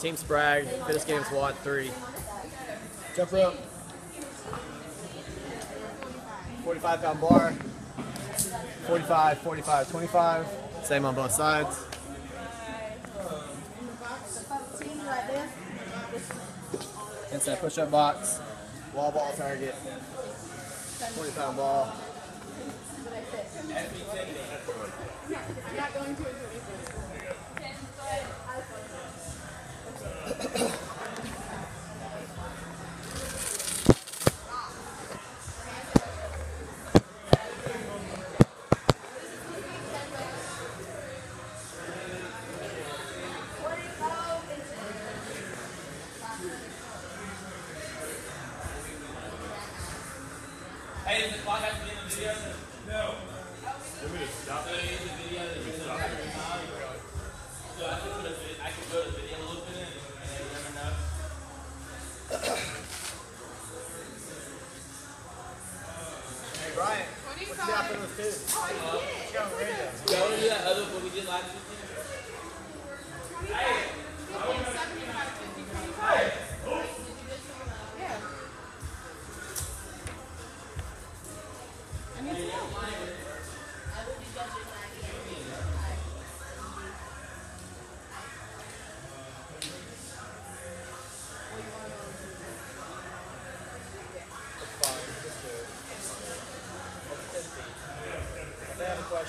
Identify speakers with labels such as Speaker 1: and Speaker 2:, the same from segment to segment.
Speaker 1: Team Sprag, Fittest Games WOD 3.
Speaker 2: Jump rope. 45 pound bar. 45, 45, 25.
Speaker 1: Same on both sides.
Speaker 2: Inside push up box. Wall ball target. 40 pound ball.
Speaker 3: Ugh.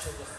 Speaker 3: also the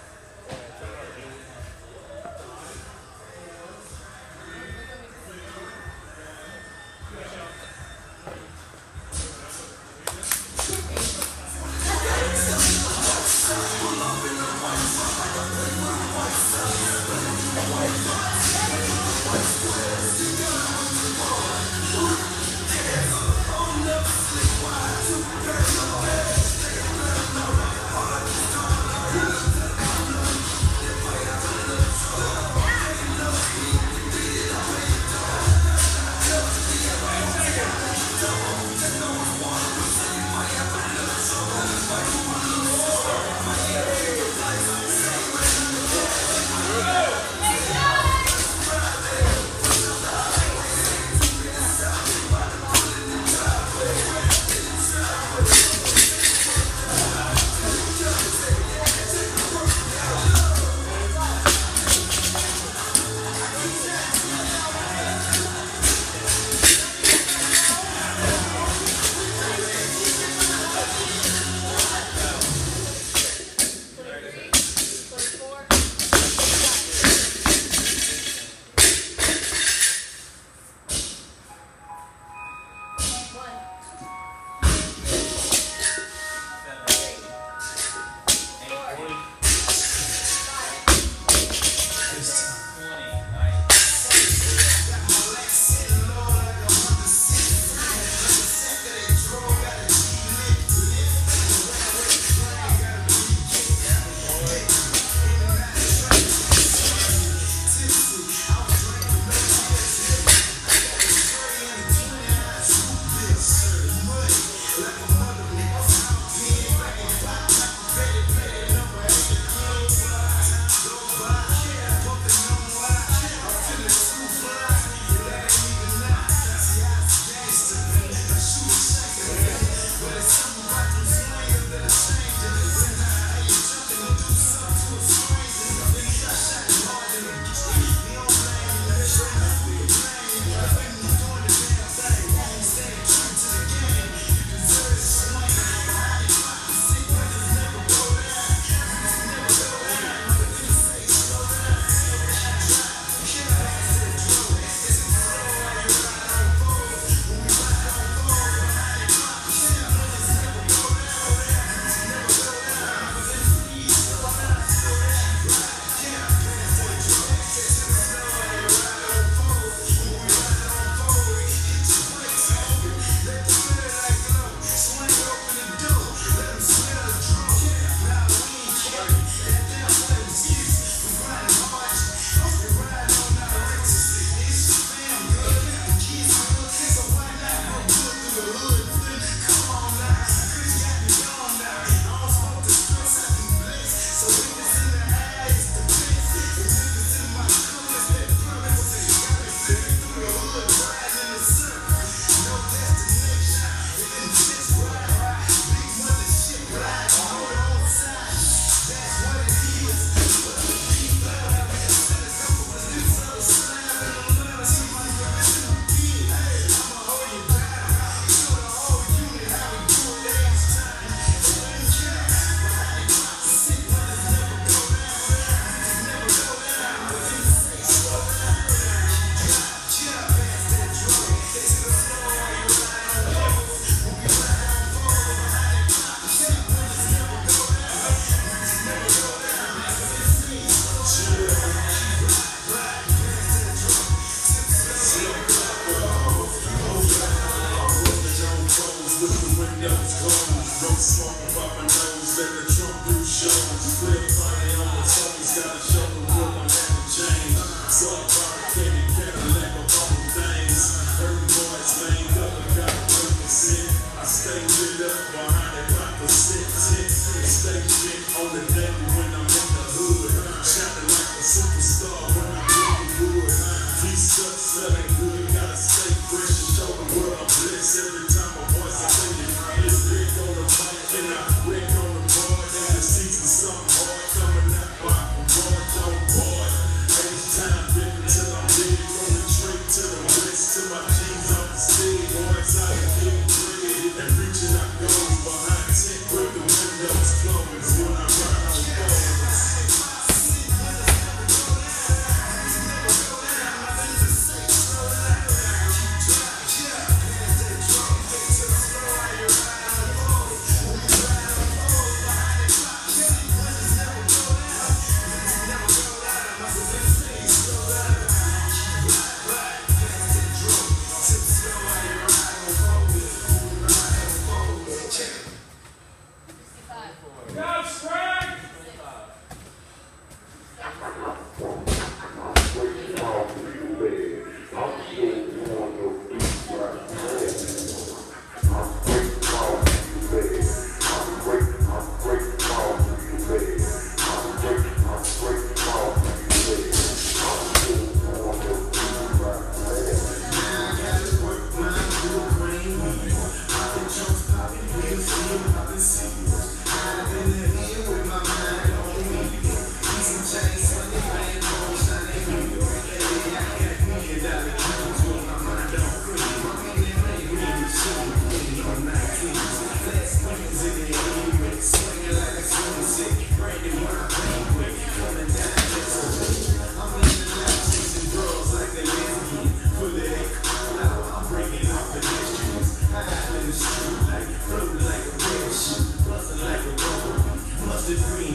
Speaker 2: disagree.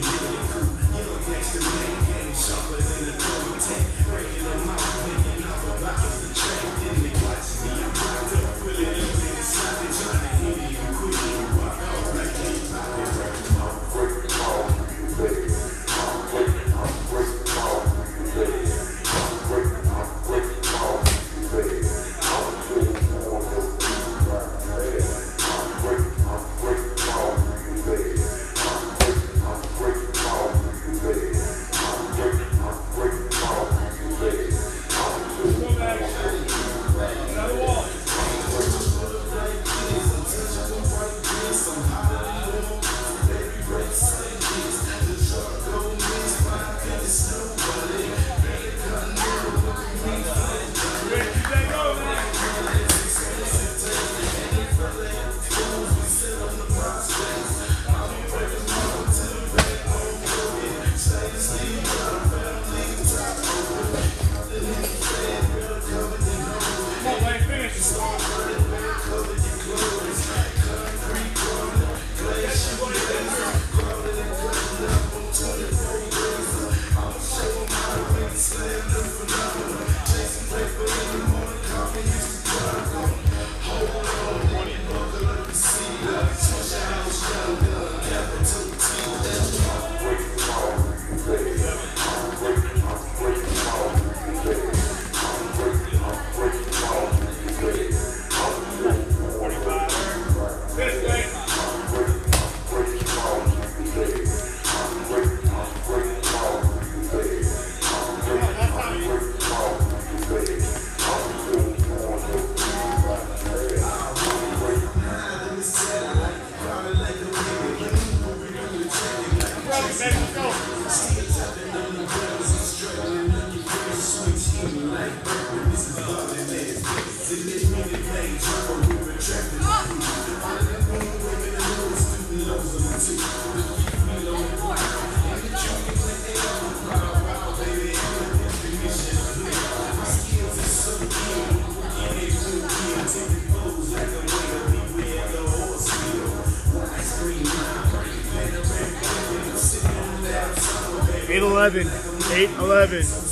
Speaker 3: Eight eleven. Eight eleven.